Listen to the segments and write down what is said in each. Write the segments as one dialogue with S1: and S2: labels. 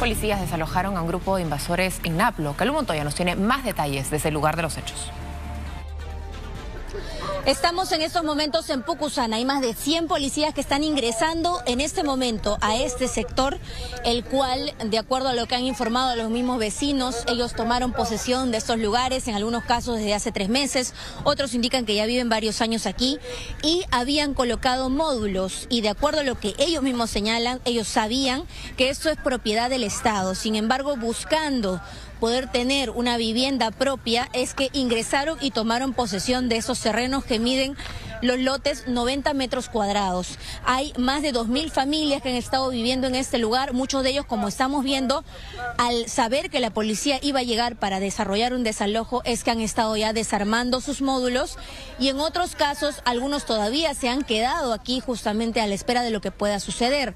S1: Policías desalojaron a un grupo de invasores en Naplo. Calum Montoya nos tiene más detalles desde el lugar de los hechos.
S2: Estamos en estos momentos en Pucusana. Hay más de 100 policías que están ingresando en este momento a este sector, el cual, de acuerdo a lo que han informado los mismos vecinos, ellos tomaron posesión de estos lugares, en algunos casos desde hace tres meses, otros indican que ya viven varios años aquí y habían colocado módulos y de acuerdo a lo que ellos mismos señalan, ellos sabían que esto es propiedad del Estado. Sin embargo, buscando poder tener una vivienda propia es que ingresaron y tomaron posesión de esos terrenos que miden los lotes 90 metros cuadrados. Hay más de 2.000 familias que han estado viviendo en este lugar, muchos de ellos, como estamos viendo, al saber que la policía iba a llegar para desarrollar un desalojo, es que han estado ya desarmando sus módulos y en otros casos algunos todavía se han quedado aquí justamente a la espera de lo que pueda suceder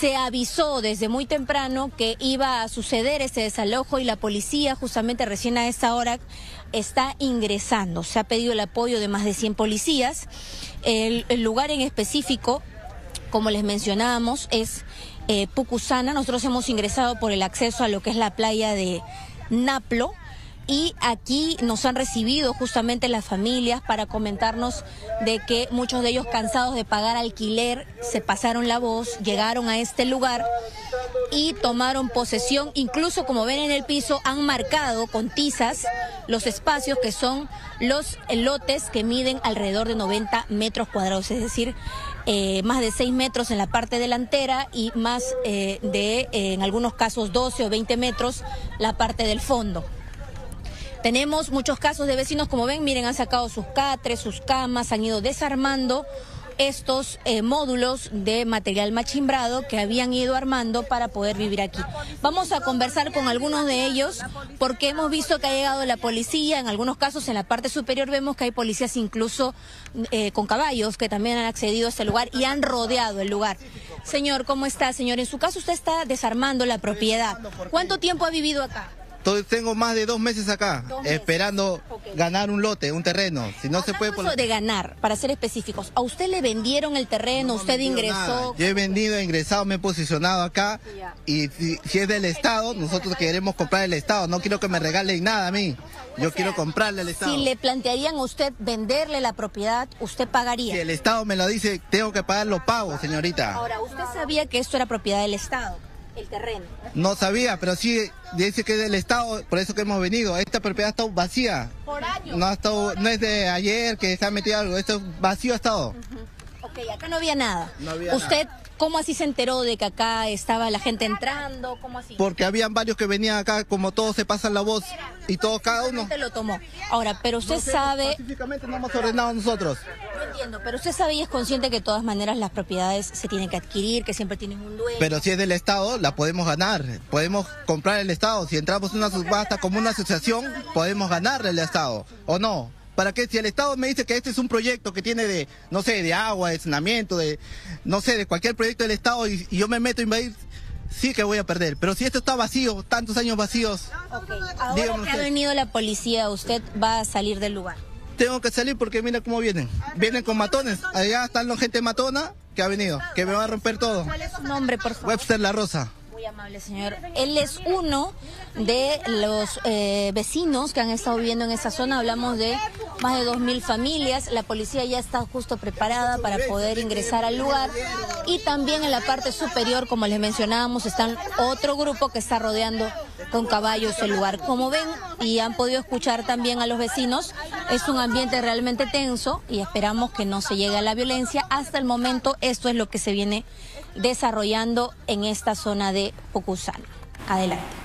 S2: se avisó desde muy temprano que iba a suceder ese desalojo y la policía justamente recién a esta hora está ingresando. Se ha pedido el apoyo de más de 100 policías. El, lugar en específico, como les mencionábamos, es eh, Pucusana. Nosotros hemos ingresado por el acceso a lo que es la playa de Naplo y aquí nos han recibido justamente las familias para comentarnos de que muchos de ellos cansados de pagar alquiler se pasaron la voz, llegaron a este lugar y tomaron posesión, incluso como ven en el piso han marcado con tizas los espacios que son los lotes que miden alrededor de 90 metros cuadrados, es decir, eh, más de 6 metros en la parte delantera y más eh, de, eh, en algunos casos, 12 o 20 metros la parte del fondo. Tenemos muchos casos de vecinos, como ven, miren, han sacado sus catres, sus camas, han ido desarmando estos eh, módulos de material machimbrado que habían ido armando para poder vivir aquí. Vamos a conversar con algunos de ellos porque hemos visto que ha llegado la policía, en algunos casos en la parte superior vemos que hay policías incluso eh, con caballos que también han accedido a este lugar y han rodeado el lugar. Señor, ¿cómo está, señor? En su caso usted está desarmando la propiedad. ¿Cuánto tiempo ha vivido acá?
S3: Tengo más de dos meses acá, esperando ganar un lote, un terreno. Si no se puede
S2: por... de ganar, para ser específicos, ¿a usted le vendieron el terreno? ¿Usted ingresó?
S3: Yo he vendido, he ingresado, me he posicionado acá. Y si, es del Estado, nosotros queremos comprar el Estado. No quiero que me regalen nada a mí. Yo quiero comprarle al Estado.
S2: Si le plantearían a usted venderle la propiedad, ¿usted pagaría?
S3: Si el Estado me lo dice, tengo que pagar los pagos, señorita.
S2: Ahora, ¿usted sabía que esto era propiedad del Estado? El terreno.
S3: No sabía, pero sí dice que es del Estado, por eso que hemos venido. Esta propiedad ha estado vacía.
S2: Por años.
S3: No, ha estado, no es de ayer que se ha metido algo, esto vacío ha estado.
S2: Ok, acá no había nada. ¿Usted cómo así se enteró de que acá estaba la gente entrando? ¿Cómo así?
S3: Porque habían varios que venían acá, como todos se pasan la voz y todos cada uno.
S2: lo tomó. Ahora, pero usted sabe...
S3: Específicamente no hemos ordenado nosotros.
S2: No entiendo, pero usted sabe y es consciente que de todas maneras las propiedades se tienen que adquirir, que siempre tienen un dueño.
S3: Pero si es del Estado, la podemos ganar. Podemos comprar el Estado. Si entramos en una subasta como una asociación, podemos ganarle el Estado. ¿O no? ¿Para qué? Si el Estado me dice que este es un proyecto que tiene de, no sé, de agua, de saneamiento, de, no sé, de cualquier proyecto del Estado y, yo me meto a invadir, sí que voy a perder. Pero si esto está vacío, tantos años vacíos.
S2: Okay. Ahora que ha venido la policía, ¿usted va a salir del lugar?
S3: Tengo que salir porque mira cómo vienen. Vienen con matones. Allá están la gente matona que ha venido, que me va a romper todo.
S2: ¿Cuál es su nombre, por favor?
S3: Webster La Rosa.
S2: Amable, señor. Él es uno de los eh, vecinos que han estado viviendo en esa zona. Hablamos de más de 2.000 familias. La policía ya está justo preparada para poder ingresar al lugar. Y también en la parte superior, como les mencionábamos, están otro grupo que está rodeando con caballos el lugar. Como ven y han podido escuchar también a los vecinos, es un ambiente realmente tenso y esperamos que no se llegue a la violencia. Hasta el momento esto es lo que se viene desarrollando en esta zona de Pocusana. Adelante.